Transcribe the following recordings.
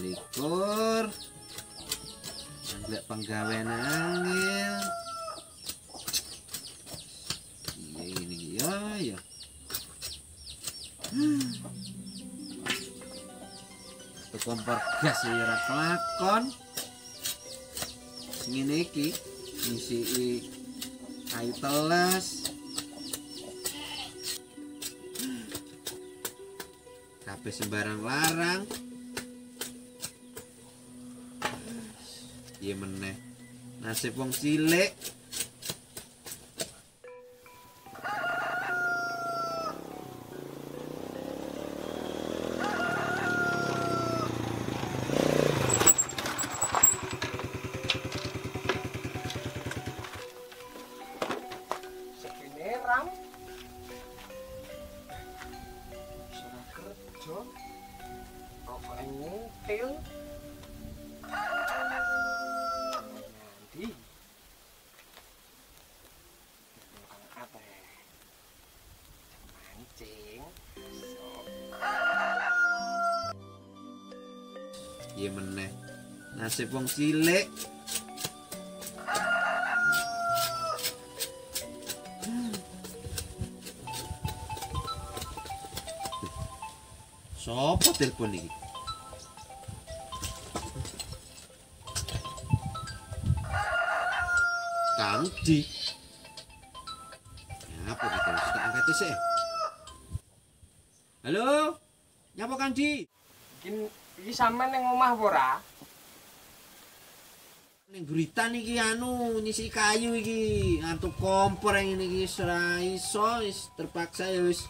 likur Ngelak penggawe nangil. Ini ya ya kompor gas ya kelakon. Ngene iki ngisi kayu kabeh sembarang larang. Iya meneh. Nasib wong cilik nasib wong cilik Sopo telepon iki? Kang Di. Apa kita tak angkat sih? Halo? Nyapa Kang Di? Iki iki sampean ning omah apa ora? Ning berita niki anu nyisi kayu iki, antuk kompor yang ini iki ora iso, wis terpaksa ya wis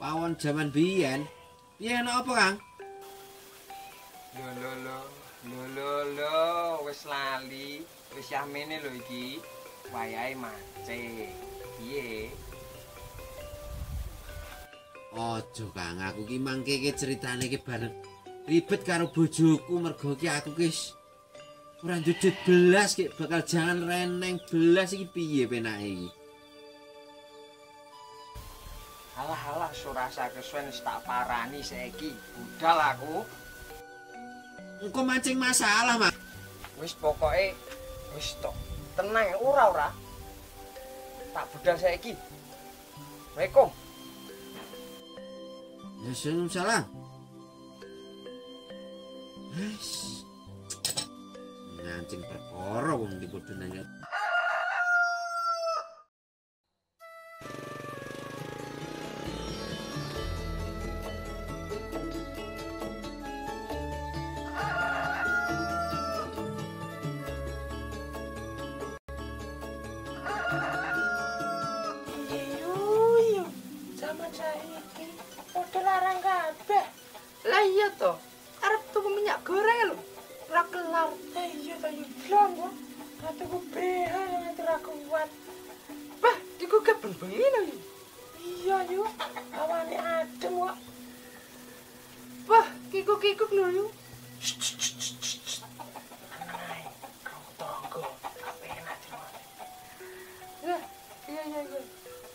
pawon zaman biyen. Piye ana apa, Kang? Lho lho lho. Lho lho lho, wis lali. Wis yamene lho iki. Wayahe mancing. Piye? Ojo, Kang, aku ki mangke ki ceritane ki bareng ribet karo bojoku mergo ki aku ki wis ora njujut belas ki bakal jangan reneng belas iki piye penake iki. Halah halah surasa kesuwen tak parani saiki. Budal aku. Engko mancing masalah, Mak. Wis pokoke wis tok. Tenang ora ora. Tak budal saiki. Assalamualaikum. Ya salam salam. Wes. Ngancing perkara wong di bodoh awane adem kok. Wah, kikuk-kikuk lho. Lah, iya iya iya.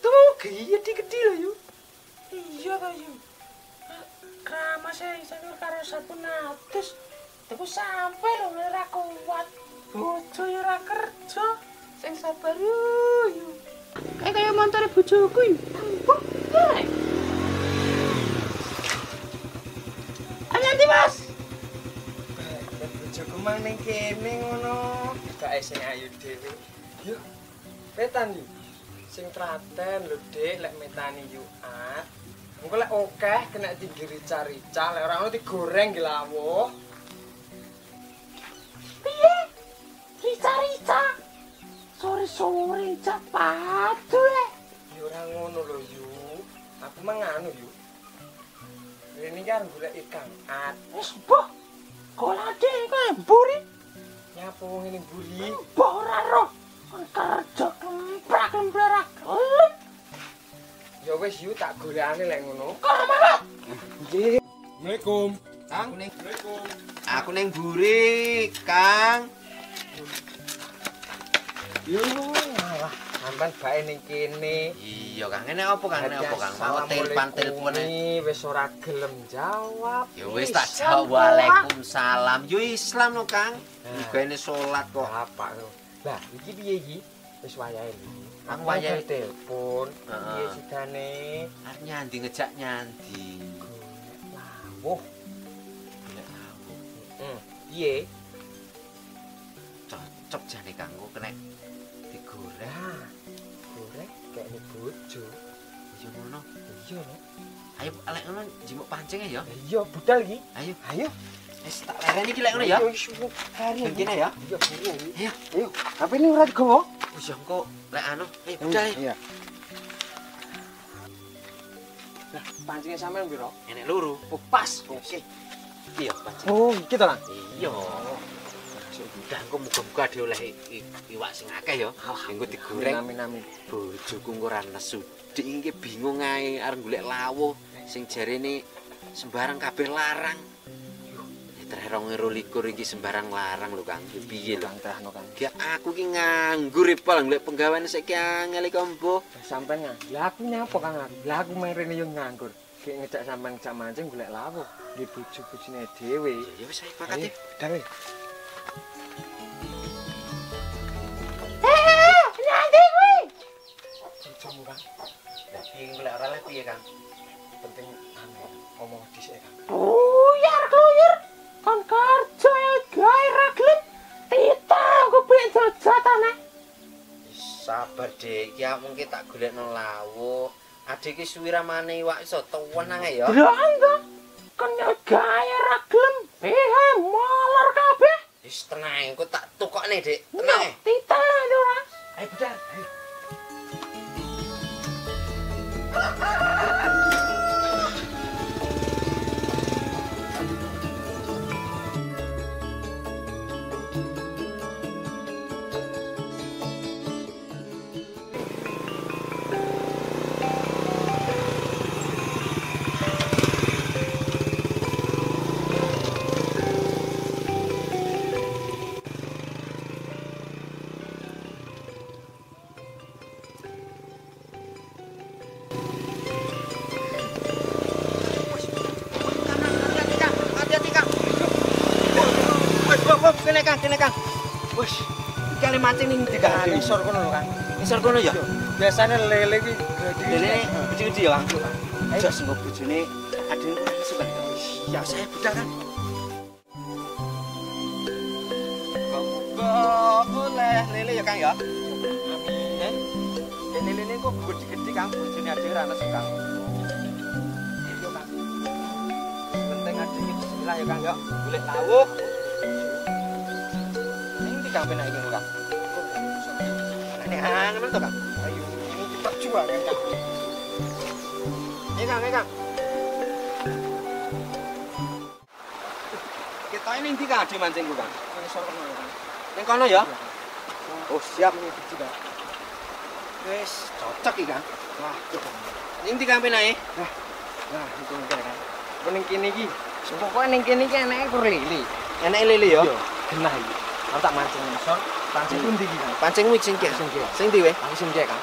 Tuh, gede-gede lho yo. Iya ta yo. Kramas e sanur karo sapu natus. Tuku sampe lho ora kuat. Bojo ora kerja. Sing sabar yo yo. Kayak kaya montore bojoku. Ayo nanti Mas. Bojoku mang ning kene ngono. Gak sing ayu dhewe. Yo. Petan yo. Sing traten lho, Dik, lek metani yo at. Engko lek akeh kena tinggi rica-rica, lek ora ngono digoreng ge lawuh. Piye? Rica-rica. Sore-sore cak padu le. Ya ora ngono lho, Yu. Aku mang nganu, Yu. Ini kan golek ikan at. Wis boh. Kolade kok mburi. Nyapa wong ngene mburi? Boh ora roh. Kerja kemprak-kemprak. Gelem. Ya wis Yu tak golekane lek ngono. Kok malah Nggih. Assalamualaikum. Kang, aku ning Aku ning buri, Kang. Yo sampean bae ning kene. Iya Kang, ngene apa Kang? Ngene apa Kang? Mau telepon telepone. wis ora gelem jawab. Ya wis tak jawab. Waalaikumsalam. Yo Islam no Kang. Nah. Igene salat kok. Apa lho? Lah, iki piye iki? Wis wayahe lho. Aku wayahe. telepon. Heeh. Piye sidane? Arep nyandi ngejak nyandi. Lawuh. Lawuh. Hmm. Piye? Cocok jane Kang kok kena digoreng. Goreng ini bojo. Ya ngono. Iya lho. Ayo lek ngono jimuk pancing ya. Iya, budal iki. Ayo, Ayo. wis tak lereni iki lek ngono ya. Wis, Hari kene ya. Iya, buru. Ayo. Ayo. Tapi ini ora digowo. Wis engko lek anu, ayo budal. Iya. Lah, pancingnya sampean piro? Enek loro. Oh, pas. Oke. Iki ya pancing. Oh, iki to. Iya. Udah engko muga-muga dioleh iwak sing akeh ya. Engko digoreng. Amin amin. Bojoku ora nesu. Dik iki bingung ae arep golek lawuh sing jarene sembarang kabeh larang. Terong likur iki sembarang larang lho Kang. Ya Piye lho? Kang. Gak aku ki nganggur ipal golek penggawean saiki angel iki ombo. Sampean nang. Lah aku nyapa Kang? Lah aku main rene yo nganggur. Kayak ngejak sampean ngejak mancing golek lawuh. Nggih bojo-bojone dhewe. Ya wis ayo pangkat ya. Piye golek ora lek piye Kang? Penting anu ngomong dhisik Kang. Buyar kluyur. Kon kerja ya gawe ra gelem. Tita aku pengen jajatane. Sabar Dik, iki aku mungkin tak golekno lawuh. Adik iki suwi iwak iso tenang ya. Drangga. Kon ya gawe ra gelem. Eh, molor kabeh. Wis tenang, engko tak tukokne Dik. Tenang. Tita ora. Ayo budal. Ayo. ハハハハ! Kang. Isor kono ya? Biasane lele iki Lele kecil-kecil ya, Kang. Ayo nggo bojone adine suka. Ya saya budal Kang. Kok oleh lele ya Kang ya? Amin. Lele lele kok gede-gede Kang, bojone adine ora nesu Kang. Iya Kang. Penting adine bismillah ya Kang ya. Golek lawuh. Ning ndi Kang penak iki Kang? Ini angin to Kang. Ayo, ini perjuangan Kang. Ayo Kang, ayo Kang. Kita ini ndi Kang ade mancingku Kang? Kang isor kono lho Kang. Ning kono ya? Oh, siap ini biji Kang. Wis cocok iki Kang. Wah, Ning ndi Kang penake? Nah, itu mungkin kan. Ning kene iki, pokoke ning kene iki enake kur lili. Ya. Yo, genah iki. Aku tak mancing ngisor, pancing pundi iki kan? Pancingmu sing kek. Sing kek. Sing ndi we? Aku sing kek kan.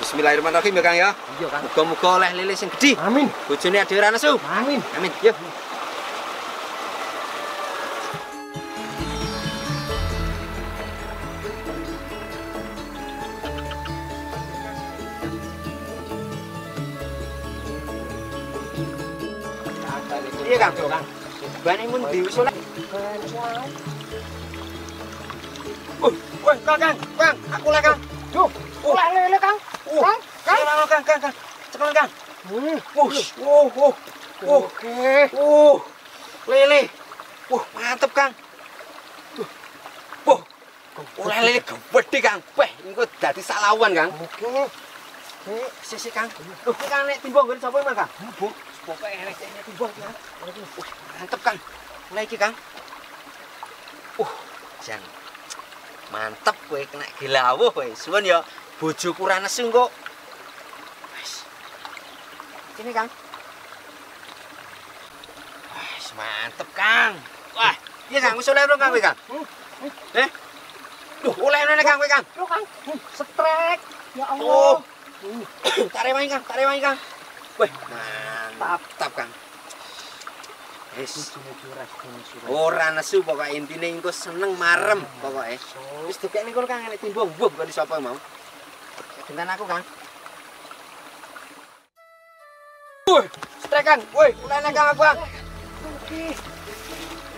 Bismillahirrahmanirrahim ya Kang ya. Iya kan. Muga-muga oleh lele sing gedhi. Amin. Bojone ade ora nesu. Amin. Amin. Yuk. Iya, Kang. Kang. Bane mun di wis Uh, weh, Kang, Kang, Kang, aku lah Kang. Duh, Oleh lele, Kang. uh, Kang, Kang, Kang, Kang, Kang, Kang. Cekel Kang. Hmm. Wush, wuh. Wuh, Oke. wuh. Lele. Wuh, mantep Kang. Tuh. Wuh. Oleh lele gede Kang. Weh, engko dadi salawan Kang. Oke. Oke. Sisi Kang. Loh, iki Kang nek timbang ngene sapa Kang? Bu, pokoke enek timbang ya. Wah, mantep Kang. Mulai iki Kang. Uh, jan. Mantep kowe kena gelawuh kowe. Suwun ya bojoku ra nesu kok. Wis. Sini Kang. Wis mantep Kang. Wah, iya Kang, wis oleh Kang kowe Kang? Eh? Duh, oleh ngene Kang kowe Kang. Lho Kang, setrek. Ya Oh. Allah. Tak rewangi Kang, tak rewangi Kang. Wih, mantap Kang. Wis ora nesu pokoke intine engko seneng marem pokoke. Wis dikekne kono Kang nek timbung mbung kok sapa mau. Genten aku Kang. Woi, strek Kang. Woi, ulene Kang aku Kang.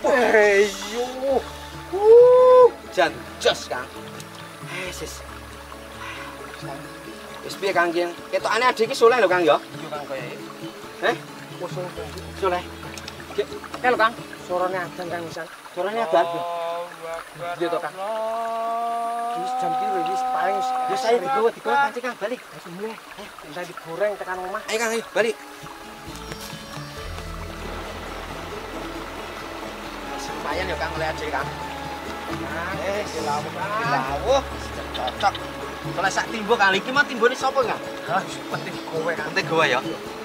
Woi, yo. Uh, jan jos Kang. Eh, sis. Wis piye Kang Yen? Ketokane adik iki soleh lho Kang ya. Yo Kang kaya iki. Eh, Kosong soleh. Kae lho Kang, sorone adan Kang pisan. Suarane adan. Iya to Kang. Wis jam piro wis paling wis. Ya saya digawa digawa kanci Kang balik. Wis mulai. Eh, entah digoreng tekan omah. Ayo Kang, ayo balik. Lumayan ya Kang adik Kang. Eh, dilawuh Kang. Dilawuh. Cocok. Kalau sak timbo kali iki mah timbone sapa Kang? Ah, penting kowe Kang. Penting gawa ya.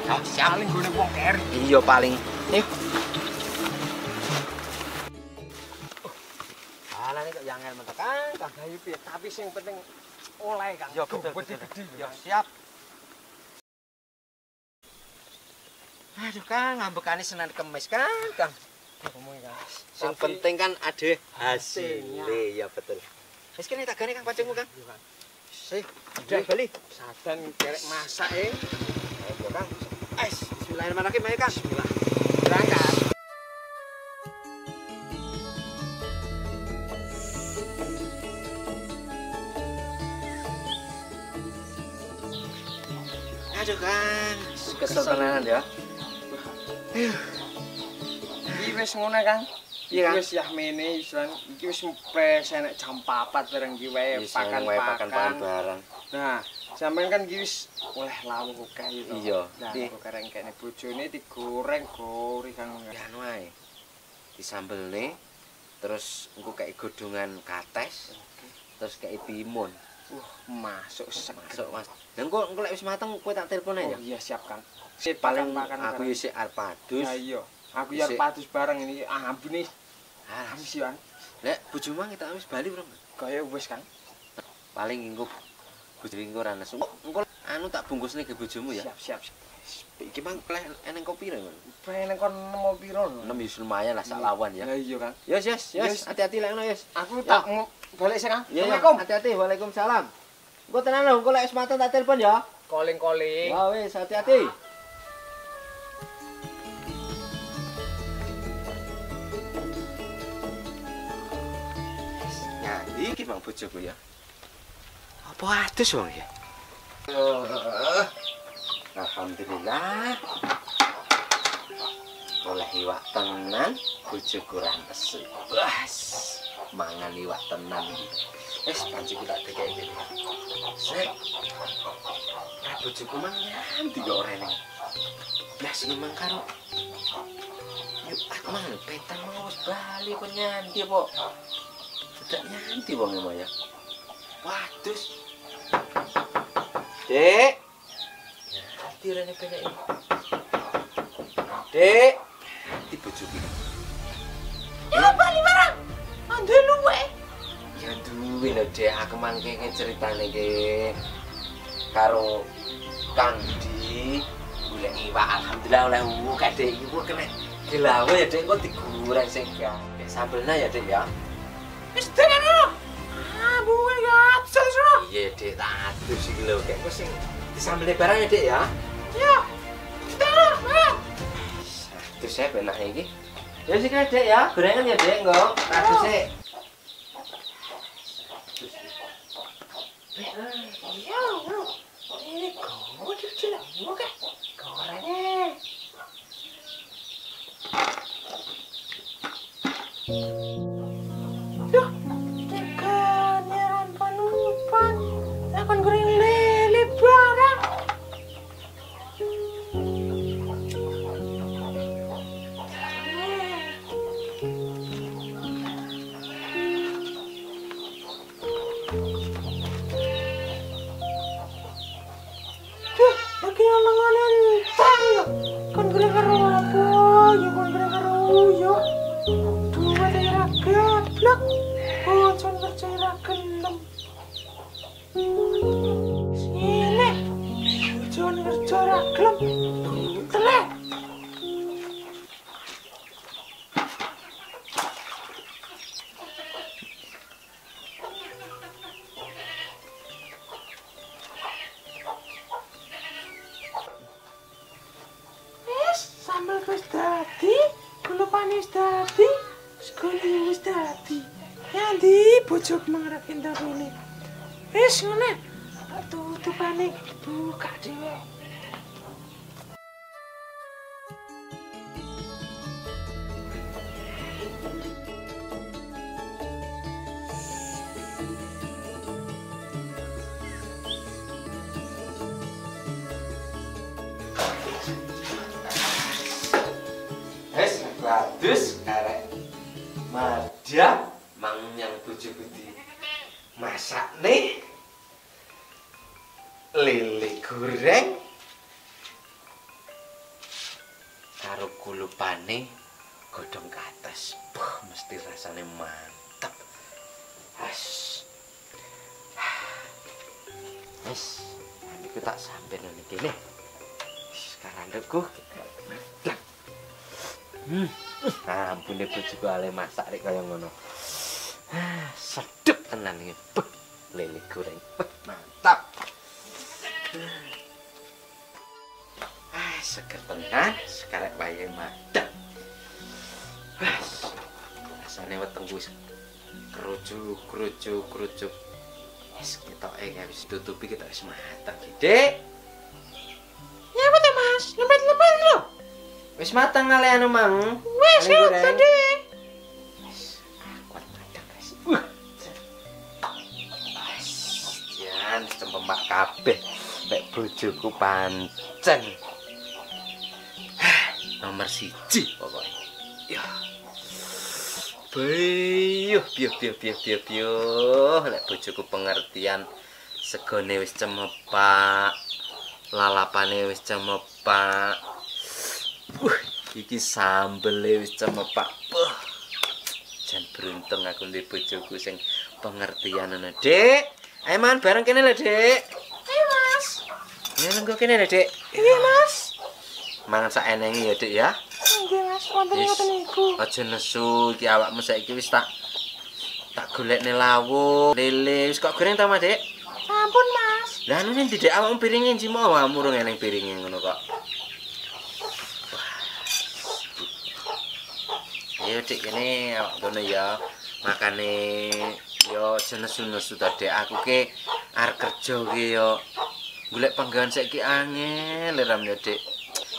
Oh, siap. Paling gone wong keri. Iya paling. Ayo. Alah ini kok yang angel mentok Kang. Gayu piye, tapi sing penting oleh Kang. Ya betul betul. Ya siap. Aduh Kang, ngambekane Senin Kemis Kang, Kang. Yang penting kan ada Hasilnya. Iya betul. Wis kene tagane Kang pancingmu Kang. Iya. Sih, udah balik. Sadan kerek masak eh. Ayo Kang. Ais, bismillahirrahmanirrahim ayo Kang. Bismillah. Berangkat. Aduh Kang, kesel tenanan ya. Iki wis ngono Kang. Iya, Kang. Wis yah mene islan iki wis pres enek jam 4 bareng iki wae pakan pakan-pakan. Nah, sampean kan iki wis oleh lawuh akeh itu. Iya. Nah, Di- kok kereng kene bojone digoreng gori Kang. Ya anu ae. Disambelne terus engko kayak godongan kates, terus kayak pimun. Uh, masuk seger. Masuk Mas. Lah engko engko lek wis mateng kowe tak telepon Oh iya siap Kang. Sip Paling aku isih arep adus. Ya iya. Aku ya padus bareng ini ambune Ah, Kang. Lek bojomu kita wis bali, Bro. Kaya wis Kang. Paling engko bojomu engko ora nesu. Engko anu tak bungkusne ke bojomu ya. Siap siap. siap. Iki mang leh eneng kopi lho. Pengen kon nemu piro. 6 wis lumayan lah sak lawan ya. Ya iya Kang. Yes, yes, yes. Hati-hati lek ngono, yes. Aku tak balik sih Kang. Assalamualaikum. Hati-hati. Waalaikumsalam. Engko tenan lho, engko lek mateng tak telepon ya. Calling-calling. Ya wis, hati-hati. Iki mang bojoku ya. Apa atus bang ya? Uh, Alhamdulillah. Oleh iwak tenan, bujuk kurang pesu. Bas, mangan iwak tenan. Eh, panci kita tega ini. Sek, nah bujuk mangan tiga orang ini. Blas ngemang karo. Yuk, ah, aku mangan petang mau balik kok nyanti, Pok. Tidak nyanti, Bang, ya, Waduh, Dek. Nyanti rene banyak ini. Dek. Nyanti bojoku. Ya bali barang. Ande luwe. Ya duwe lho Dek, aku mangke iki ceritane iki karo Kang Di golek iwak alhamdulillah oleh uwu kadek iki ku kena dilawe ya Dek kok digoreng sing gak sambelna ya Dek ya. Wis tenan. Iya, Dek, tak atus iki. Kayak wis sing disambele barang ya, Dek ya. Ya. Kita lah. terus saya benak iki. Ya sih sik Dek ya, gorengan ya, Dek, enggak, Atus oh. sik. Iya, ini kau cuci lah, mau kan? Gorengan. kan goreng dormir. Vê, senhor, né? Tu, tu, pai, nem tu, cadê? Wes, niku tak sampeyan ngene kene. Sekarang medang. Hmm. Ampune bojoku ale masak rek kaya ngono. Ah, sedep tenan iki. Lele goreng. Mantap. Ah, seger tenan, sekarang bayi madang. Ah, rasane weteng wis kerucuk, kerucuk, kerucuk. Wis ketoke ya wis tutupi kita wis mateng, Dek. Nyapa ta, Mas? Lempet-lempet lho. Wis mateng ale anu mang. Wis goreng. tadi. Kuat madang guys. Wah. Jan cempemak kabeh nek bojoku pancen. Nomor siji pokoknya. Ya. Beyuh, biuh, biuh, biuh, biuh, biuh. Nek bojoku pengertian segone wis cemepak. Lalapane wis cemepak. Wah, iki sambele wis cemepak. Buh. Jan beruntung aku ndek bojoku sing pengertian ana, Dik. Ayo man bareng kene lho, Dik. Ayo, Mas. Ya nenggo kene lho, Dik. Iya, Mas. Mangan sak enengi ya, Dik ya. Mas. Wonten ngoten niku. Aja nesu iki awakmu saiki wis tak tak golekne lawuh, lele. Wis kok goreng ta, Mas, Dik? Ampun, Mas. Lah anu ning Dik awakmu piringe ndi mau awakmu rung eneng piringe ngono kok. Ayo dik kene awak kono ya. Makane yo aja nesu-nesu ta Dik. Aku ke arep kerja ki yo golek panggawean saiki angel ram ya Dik.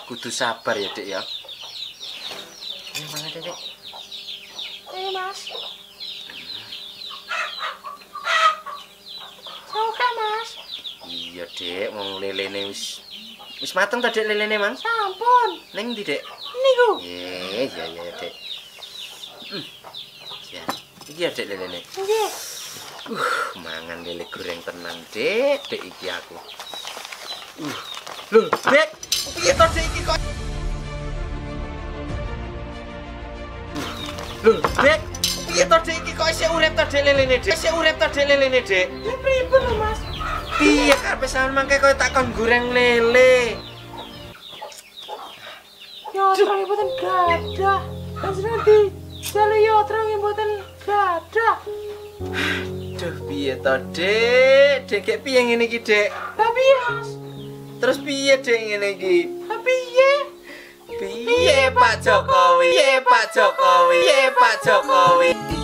Kudu sabar ya Dik ya. Mangan Dik. Dik. Ayo, Mas. Suka, Mas. Iya Dik, wong lelene wis wis mateng ta Dik lelene Mang? Sampun. Ning ndi Dik? Niku. Iya, iya, iya, Dek. Hmm. Ya, iki ya, Dek, lelene. Nggih. Uh, mangan lele goreng tenan, Dek. Dek iki aku. Uh. Loh, Dek. Piye to Dek iki kok? Dek. Piye to Dek iki kok isih urip to Dek lelene, Dek? Isih urip to Dek lelene, Dek? Ya pripun lho, Mas? Piye karepe sampean mangke koyo takon goreng lele? Yatra nggih mboten gadah. Panjenengan di jalu yatra nggih mboten gadah. Duh, piye to, Dek? Dek, kek piye ngene iki, Dek? Lah piye, Mas? Terus piye dek ngene iki? Lah piye? piye Pak Jokowi, piye Pak Jokowi, piye Pak Jokowi.